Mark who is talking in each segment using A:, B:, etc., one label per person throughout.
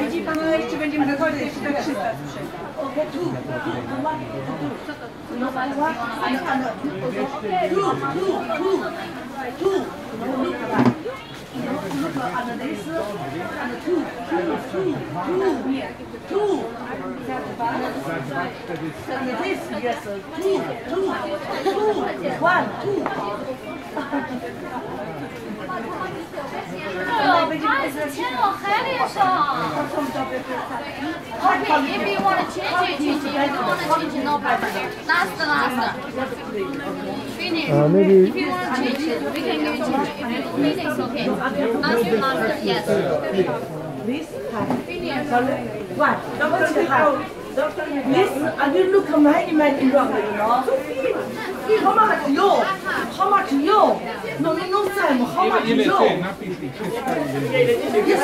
A: Widzi pan leci, będziemy wychodzić, to 300 sprzeda. Tu, tu, tu, ale pan, tu, tu, tu, tu, Yes, two, two, two, one, two. Okay, if you want to change change. If you want to change no problem. Last, last. Finish.
B: If
A: you want to change we can give you. If you don't it's okay. Last, last,
C: yes.
A: Finish. What? Listen, and you look at my man in wrong, you. How much? How much? No. How much
D: Ile you? ty napisz i 300
A: Yes,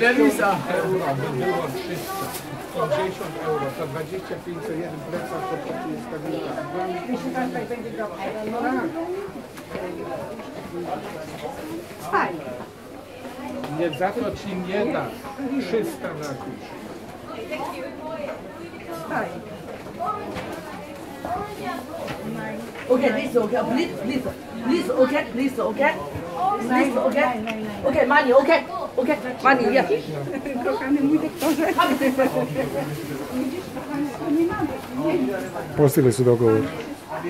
D: Delisa. euro, było 300. To euro, to 25 co jeden plecak, to taki jest kabina. Fajnie. Nie, za to ci nie da 300 na kurz. Fajnie.
A: Okay, please, okay, please, please, okay, please, okay. Please, okay. Okay, money, okay. Okay, money, yeah.
B: Postigli su dogovor.